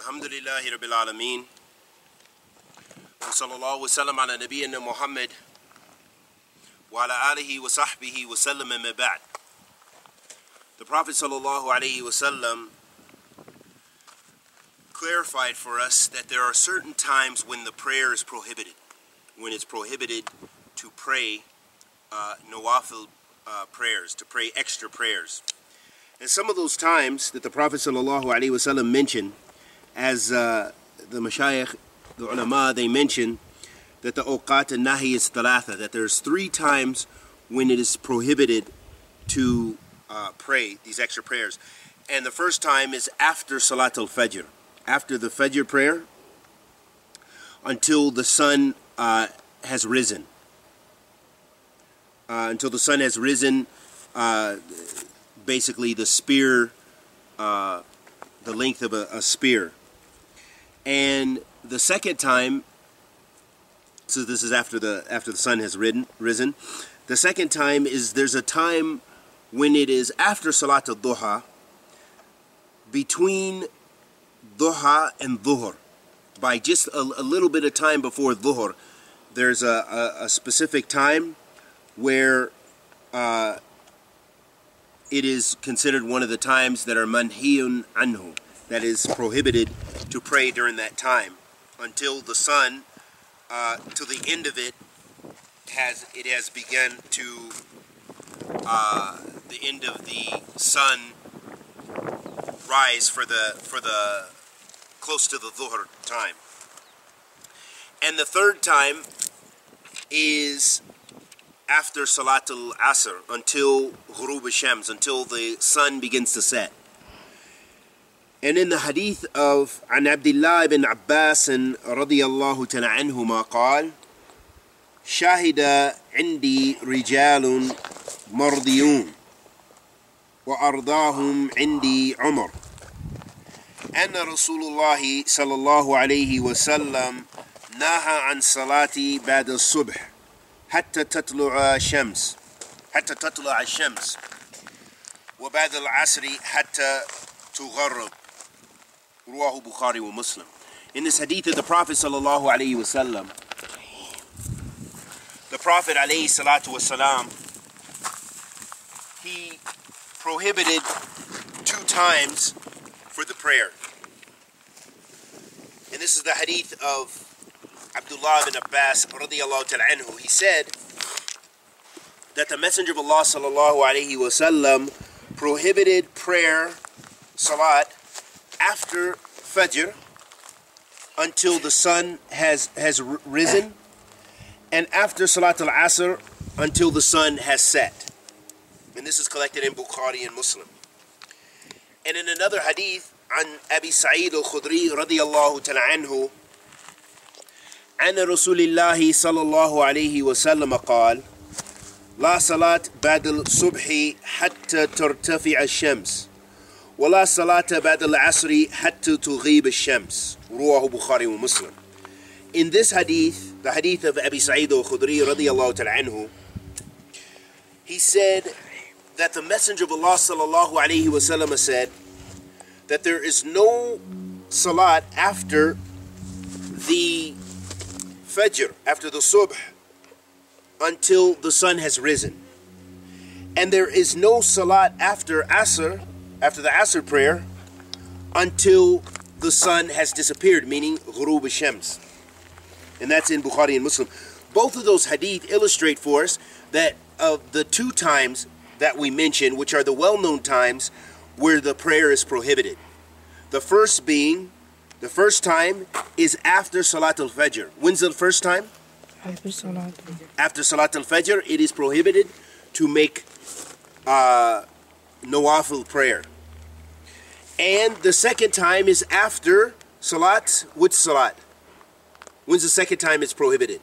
الحمد لله رب العالمين وصلى الله وسلم على نبينا محمد وعلى آله وصحبه وسلم ما بعد The Prophet sallallahu alaihi wasallam clarified for us that there are certain times when the prayer is prohibited, when it's prohibited to pray uh, nawafil uh, prayers, to pray extra prayers. And some of those times that the Prophet sallallahu alaihi wasallam mentioned, as uh, the mashayikh, the ulama, they mention that the awqat and nahi is thalatha, that there's three times when it is prohibited to uh, pray these extra prayers. And the first time is after Salat al Fajr, after the Fajr prayer, until the sun uh, has risen. Uh, until the sun has risen, uh, basically the spear, uh, the length of a, a spear. And the second time, so this is after the after the sun has ridden, risen. The second time is there's a time when it is after Salat al-Duha, between Duha and Dhuhr, by just a, a little bit of time before Dhuhr, there's a, a, a specific time where uh, it is considered one of the times that are manhiyun anhu, that is prohibited to pray during that time until the sun, uh, till the end of it, has it has begun to uh, the end of the sun rise for the for the close to the dhuhr time. And the third time is after Salatul Asr until Ghurub Shams, until the sun begins to set. And in the hadith of عن عبد الله بن عباس رضي الله تعالى عنهما قال شهد عندي رجال مرضيون وأرضاهم عندي عمر. أن رسول الله صلى الله عليه وسلم نهى عن صلاة بعد الصبح حتى تطلع الشمس حتى تطلع الشمس وبعد العصر حتى تغرب. Bukhari wa Muslim. In this hadith of the Prophet sallallahu the Prophet alayhi salatu he prohibited two times for the prayer. And this is the hadith of Abdullah ibn Abbas radiallahu ta'ala anhu. He said that the Messenger of Allah sallallahu prohibited prayer, salat, after Fajr until the sun has, has risen, and after Salat al Asr until the sun has set. And this is collected in Bukhari and Muslim. And in another hadith, عن أبي سعيد الخدري رضي الله تعالى عنه عن رسول الله صلى الله عليه وسلم قال لا صلاة بعد الصبح حتى ترتفع الشمس ولا صلاة بعد العصر حتى تغيب الشمس رواه بخاري ومسلم In this hadith, the hadith of Abi Sa'id al-Khudri radiyallahu ta'ala anhu, he said that the Messenger of Allah sallallahu alayhi wasallam said that there is no salat after the Fajr, after the Subh, until the sun has risen. And there is no salat after Asr, after the Asr prayer, until the sun has disappeared, meaning Ghurub Shams. And that's in Bukhari and Muslim. Both of those hadith illustrate for us that of the two times that we mention, which are the well-known times where the prayer is prohibited. The first being, the first time is after Salat al-Fajr. When's the first time? After Salat. After Salat al-Fajr, it is prohibited to make uh, nawafil prayer. And the second time is after Salat, which Salat? When's the second time it's prohibited?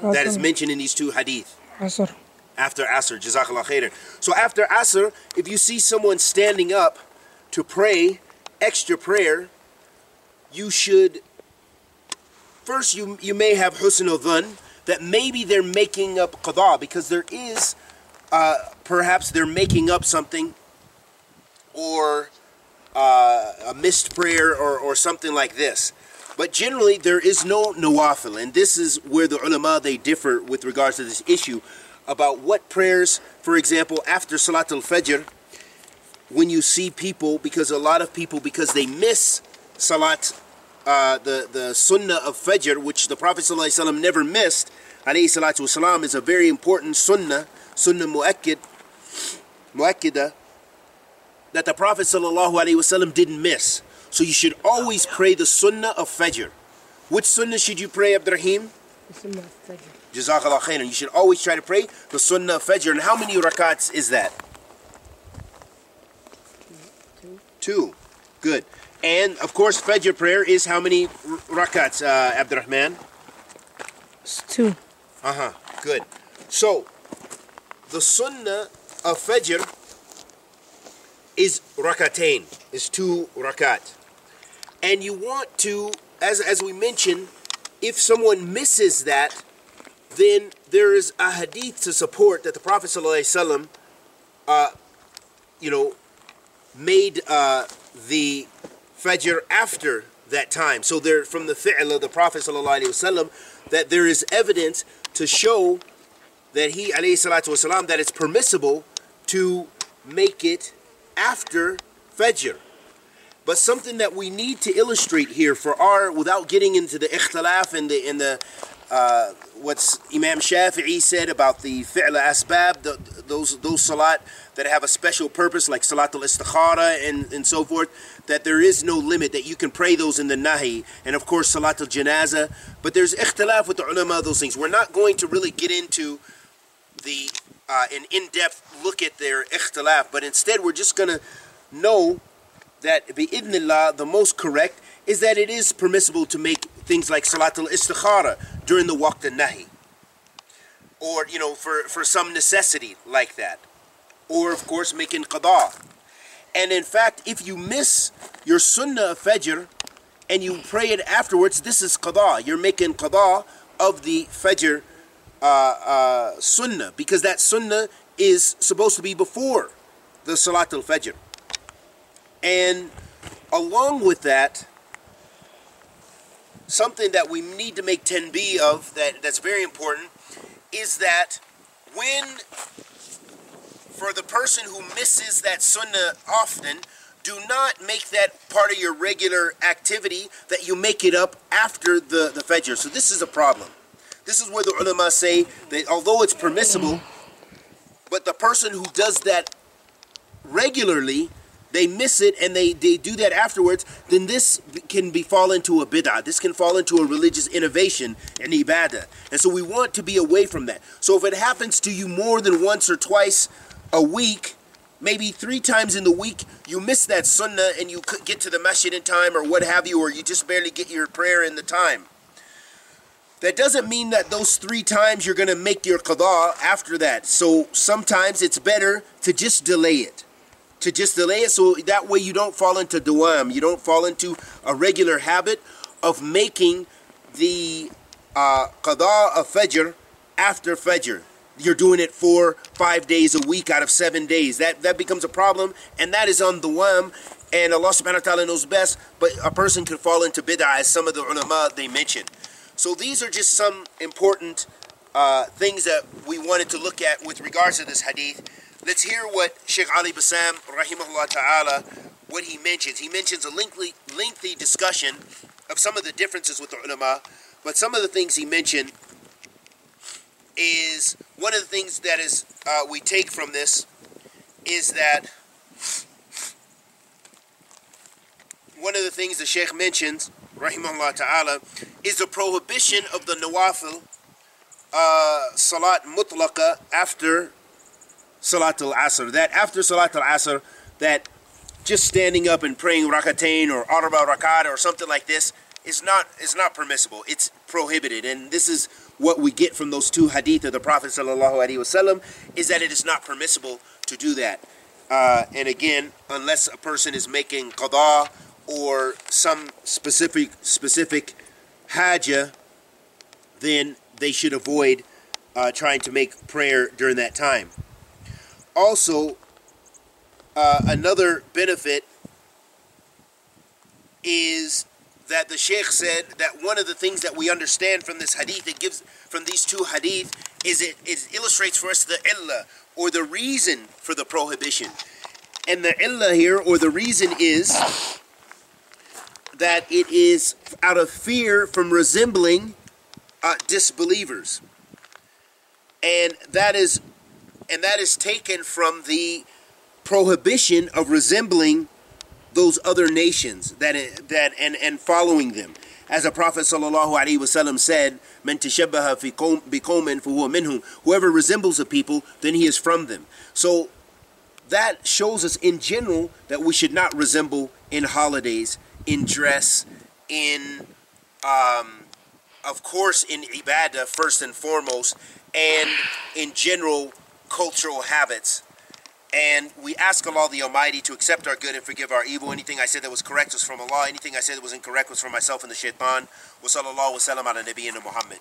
That is mentioned in these two hadith. Asr. After Asr, Jazakallah khairan. So after Asr, if you see someone standing up to pray extra prayer, you should first you you may have husn al that maybe they're making up qada because there is uh, perhaps they're making up something or uh, a missed prayer or, or something like this. But generally, there is no nawafil, and this is where the ulama they differ with regards to this issue about what prayers, for example, after Salat al-Fajr, when you see people, because a lot of people, because they miss Salat, uh, the, the Sunnah of Fajr, which the Prophet ﷺ never missed, alayhi salatu wasalam, is a very important Sunnah, Sunnah Mu'akkid, Mu'akkida, that the Prophet ﷺ didn't miss. So you should always pray the Sunnah of Fajr. Which Sunnah should you pray, Abdurrahim? The sunnah of Fajr. Jazakallah khairan. You should always try to pray the Sunnah of Fajr. And how many rakats is that? Two. Two. Good. And of course, Fajr prayer is how many rakats, uh, Abdurrahman? It's two. Uh huh. Good. So, the Sunnah of Fajr is rakatain, is two rakat. And you want to, as, as we mentioned, if someone misses that, then there is a hadith to support that the Prophet ﷺ, uh, you know, made uh, the Fajr after that time. So there, from the fi'l of the Prophet ﷺ, that there is evidence to show that he, wasalam, that it's permissible to make it after Fajr. But something that we need to illustrate here for our, without getting into the ikhtilaf and the, and the uh, what's Imam Shafi'i said about the fi'l asbab, the, those those salat that have a special purpose, like salat al istikhara and, and so forth, that there is no limit, that you can pray those in the nahi, and of course salat al janaza. But there's ikhtilaf with the ulama those things. We're not going to really get into the uh, an in-depth look at their ikhtilaf, but instead we're just going to know that bi'idhnillah, the most correct is that it is permissible to make things like salat al-istikhara during the waqt al-nahi. Or, you know, for, for some necessity like that. Or, of course, making qada. And in fact, if you miss your sunnah of fajr and you pray it afterwards, this is qada. You're making qada of the fajr uh, uh, sunnah because that sunnah is supposed to be before the salat al-fajr. And along with that, something that we need to make tanbih of that that's very important is that when for the person who misses that sunnah often do not make that part of your regular activity that you make it up after the, the fajr. So this is a problem. This is where the ulama say that although it's permissible, but the person who does that regularly they miss it and they, they do that afterwards, then this can be fall into a bid'ah. This can fall into a religious innovation and ibadah. And so we want to be away from that. So if it happens to you more than once or twice a week, maybe three times in the week, you miss that sunnah and you get to the masjid in time or what have you, or you just barely get your prayer in the time. That doesn't mean that those three times you're going to make your qada after that. So sometimes it's better to just delay it to just delay it so that way you don't fall into dawam, you don't fall into a regular habit of making the uh, qada of fajr after fajr. You're doing it for five days a week out of seven days. That that becomes a problem, and that is on dawam. And Allah subhanahu wa ta'ala knows best, but a person could fall into bid'ah as some of the ulama they mentioned. So these are just some important uh, things that we wanted to look at with regards to this hadith. Let's hear what Sheikh Al-Bassam, rahimahullah ta'ala, what he mentions. He mentions a lengthy, lengthy discussion of some of the differences with the ulama, but some of the things he mentioned is one of the things that is uh, we take from this is that one of the things the Sheikh mentions, rahimahullah ta'ala, is the prohibition of the nawafil uh, salat mutlaqa after Salat al-Asr. That after Salat al-Asr, that just standing up and praying rakatain or arba rakat or something like this is not is not permissible. It's prohibited. And this is what we get from those two hadith of the Prophet sallallahu alaihi wasallam is that it is not permissible to do that. Uh, and again, unless a person is making qada or some specific specific haja, then they should avoid uh, trying to make prayer during that time also uh, another benefit is that the Sheikh said that one of the things that we understand from this hadith, it gives from these two hadith, is it, it illustrates for us the illah or the reason for the prohibition. And the illah here, or the reason is that it is out of fear from resembling uh, disbelievers. And that is and that is taken from the prohibition of resembling those other nations that that and and following them. As the Prophet sallallahu alaihi wasallam said, "Man tashabbaha biqawmin fahuwa minhum." Whoever resembles a people, then he is from them. So that shows us in general that we should not resemble in holidays, in dress, in um, of course in ibadah first and foremost, and in general cultural habits and we ask Allah the Almighty to accept our good and forgive our evil. Anything I said that was correct was from Allah. Anything I said that was incorrect was from myself and the shaitan. Wa sallallahu wa sallam ala nabiyyina Muhammad.